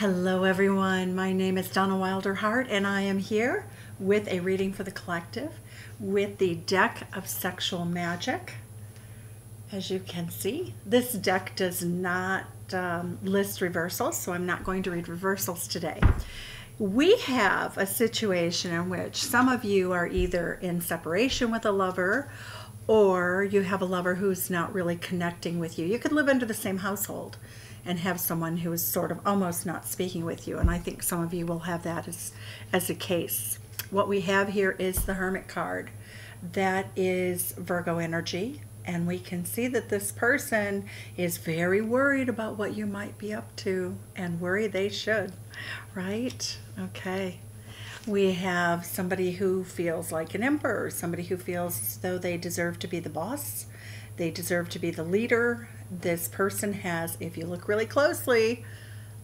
Hello, everyone. My name is Donna Wilder Hart, and I am here with a reading for the collective with the deck of sexual magic. As you can see, this deck does not um, list reversals, so I'm not going to read reversals today. We have a situation in which some of you are either in separation with a lover or you have a lover who's not really connecting with you. You could live under the same household and have someone who is sort of almost not speaking with you. And I think some of you will have that as, as a case. What we have here is the Hermit card. That is Virgo energy. And we can see that this person is very worried about what you might be up to and worry they should, right? Okay. We have somebody who feels like an emperor, somebody who feels as though they deserve to be the boss, they deserve to be the leader, this person has, if you look really closely,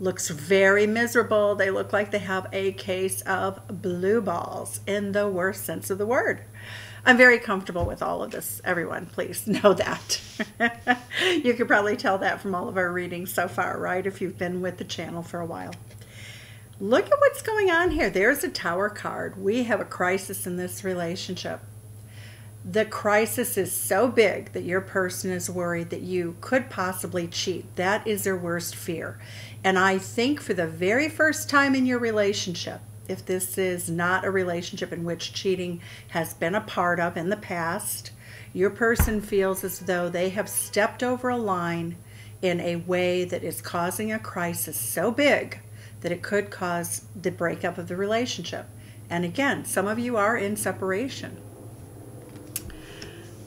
looks very miserable. They look like they have a case of blue balls in the worst sense of the word. I'm very comfortable with all of this, everyone. Please know that. you could probably tell that from all of our readings so far, right? If you've been with the channel for a while. Look at what's going on here. There's a tower card. We have a crisis in this relationship the crisis is so big that your person is worried that you could possibly cheat. That is their worst fear. And I think for the very first time in your relationship, if this is not a relationship in which cheating has been a part of in the past, your person feels as though they have stepped over a line in a way that is causing a crisis so big that it could cause the breakup of the relationship. And again, some of you are in separation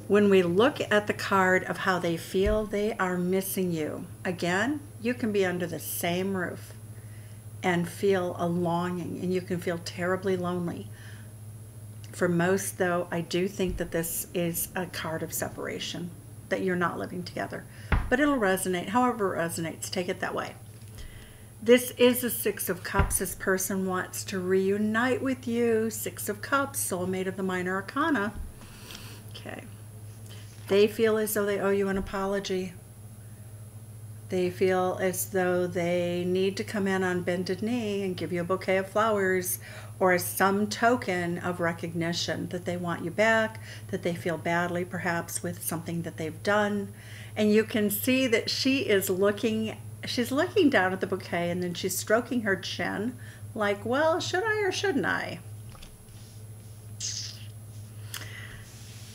when we look at the card of how they feel they are missing you, again, you can be under the same roof and feel a longing and you can feel terribly lonely. For most, though, I do think that this is a card of separation, that you're not living together. But it'll resonate, however it resonates, take it that way. This is the Six of Cups. This person wants to reunite with you. Six of Cups, soulmate of the Minor Arcana. Okay. They feel as though they owe you an apology. They feel as though they need to come in on bended knee and give you a bouquet of flowers or some token of recognition that they want you back, that they feel badly perhaps with something that they've done. And you can see that she is looking, she's looking down at the bouquet and then she's stroking her chin like, well, should I or shouldn't I?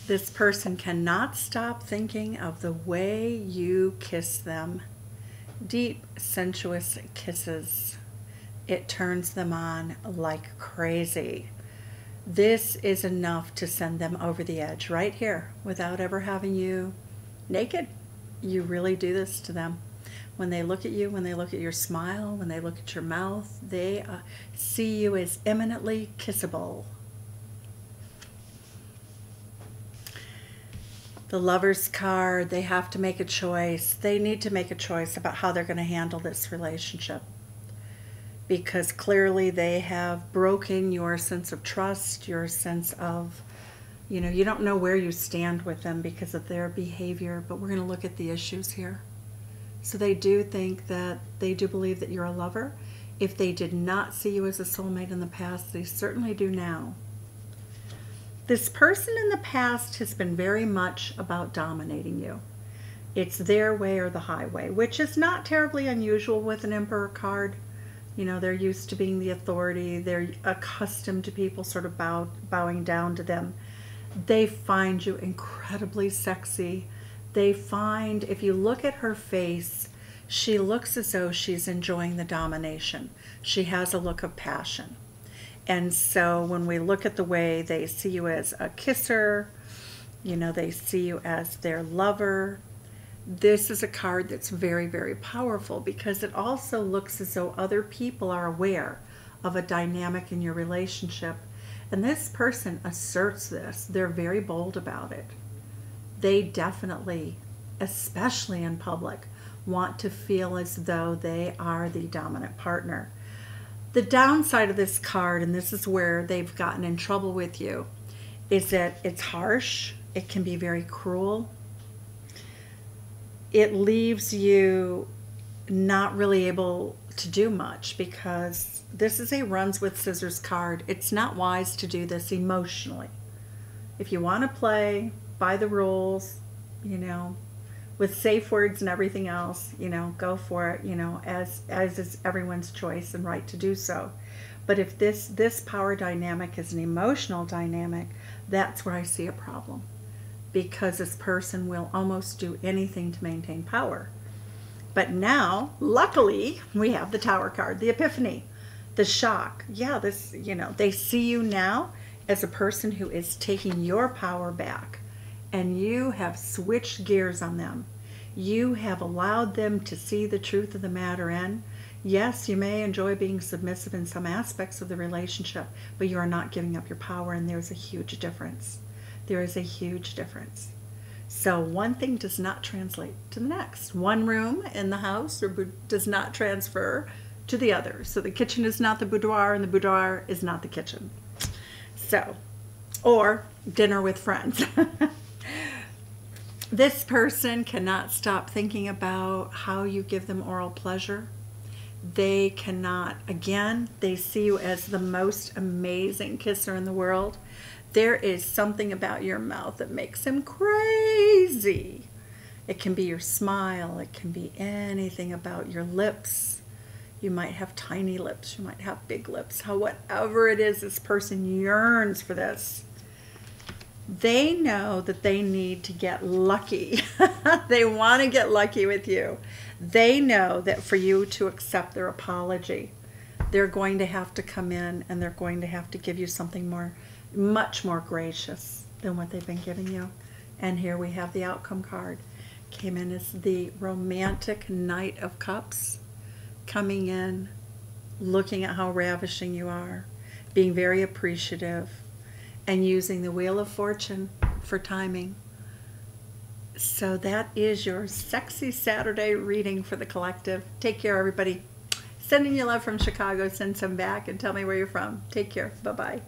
This person cannot stop thinking of the way you kiss them. Deep, sensuous kisses. It turns them on like crazy. This is enough to send them over the edge right here without ever having you naked. You really do this to them. When they look at you, when they look at your smile, when they look at your mouth, they uh, see you as eminently kissable. the lover's card, they have to make a choice. They need to make a choice about how they're going to handle this relationship. Because clearly they have broken your sense of trust, your sense of, you know, you don't know where you stand with them because of their behavior, but we're going to look at the issues here. So they do think that they do believe that you're a lover. If they did not see you as a soulmate in the past, they certainly do now. This person in the past has been very much about dominating you. It's their way or the highway, which is not terribly unusual with an Emperor card. You know, they're used to being the authority. They're accustomed to people sort of bow, bowing down to them. They find you incredibly sexy. They find, if you look at her face, she looks as though she's enjoying the domination. She has a look of passion. And so when we look at the way they see you as a kisser, you know, they see you as their lover, this is a card that's very, very powerful because it also looks as though other people are aware of a dynamic in your relationship. And this person asserts this. They're very bold about it. They definitely, especially in public, want to feel as though they are the dominant partner. The downside of this card, and this is where they've gotten in trouble with you, is that it's harsh. It can be very cruel. It leaves you not really able to do much because this is a runs with scissors card. It's not wise to do this emotionally. If you want to play by the rules, you know, with safe words and everything else, you know, go for it, you know, as as is everyone's choice and right to do so. But if this this power dynamic is an emotional dynamic, that's where I see a problem. Because this person will almost do anything to maintain power. But now, luckily, we have the tower card, the epiphany, the shock. Yeah, this, you know, they see you now as a person who is taking your power back and you have switched gears on them. You have allowed them to see the truth of the matter and yes, you may enjoy being submissive in some aspects of the relationship, but you are not giving up your power and there's a huge difference. There is a huge difference. So one thing does not translate to the next. One room in the house does not transfer to the other. So the kitchen is not the boudoir and the boudoir is not the kitchen. So, or dinner with friends. this person cannot stop thinking about how you give them oral pleasure. They cannot, again, they see you as the most amazing kisser in the world. There is something about your mouth that makes him crazy. It can be your smile, it can be anything about your lips. You might have tiny lips, you might have big lips. How whatever it is, this person yearns for this. They know that they need to get lucky. they want to get lucky with you. They know that for you to accept their apology, they're going to have to come in and they're going to have to give you something more much more gracious than what they've been giving you. And here we have the outcome card. Came in as the romantic Knight of Cups, coming in, looking at how ravishing you are, being very appreciative, and using the Wheel of Fortune for timing. So that is your sexy Saturday reading for the collective. Take care, everybody. Sending you love from Chicago. Send some back and tell me where you're from. Take care. Bye bye.